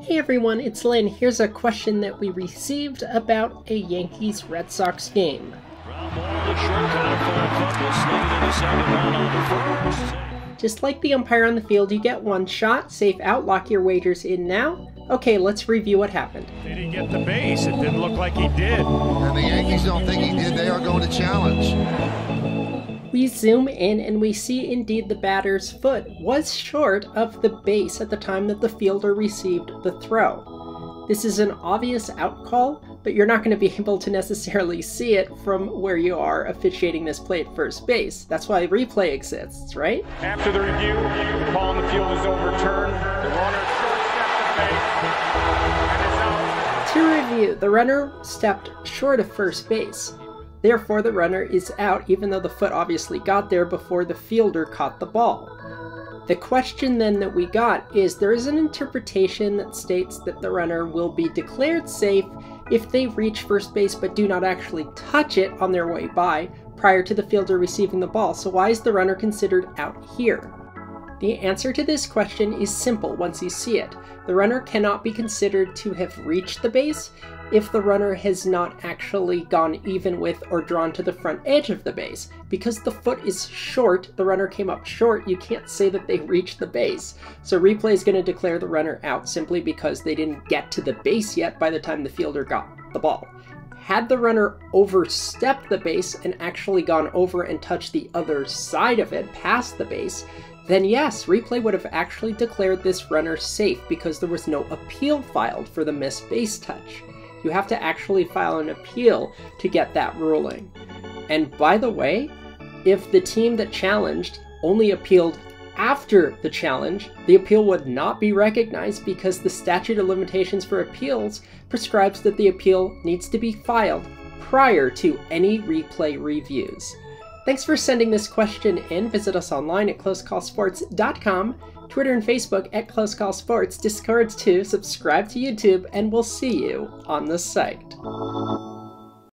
Hey everyone, it's Lynn. Here's a question that we received about a Yankees Red Sox game. Just like the umpire on the field, you get one shot, safe out, lock your wagers in now. Okay, let's review what happened. They didn't get the base. It didn't look like he did. And the Yankees don't think he did. They are going to challenge. We zoom in and we see indeed the batter's foot was short of the base at the time that the fielder received the throw. This is an obvious out call, but you're not going to be able to necessarily see it from where you are officiating this play at first base. That's why replay exists, right? After the review, the ball on the field is overturned. The runner short steps the base and is out. To review, the runner stepped short of first base. Therefore, the runner is out even though the foot obviously got there before the fielder caught the ball. The question then that we got is there is an interpretation that states that the runner will be declared safe if they reach first base but do not actually touch it on their way by prior to the fielder receiving the ball. So why is the runner considered out here? The answer to this question is simple once you see it. The runner cannot be considered to have reached the base if the runner has not actually gone even with or drawn to the front edge of the base. Because the foot is short, the runner came up short, you can't say that they reached the base. So replay is going to declare the runner out simply because they didn't get to the base yet by the time the fielder got the ball. Had the runner overstepped the base and actually gone over and touched the other side of it, past the base, then yes, replay would have actually declared this runner safe because there was no appeal filed for the missed base touch. You have to actually file an appeal to get that ruling. And by the way, if the team that challenged only appealed after the challenge, the appeal would not be recognized because the statute of limitations for appeals prescribes that the appeal needs to be filed prior to any replay reviews. Thanks for sending this question in. Visit us online at closecallsports.com, Twitter and Facebook at Close Call Sports, Discord too, subscribe to YouTube, and we'll see you on the site.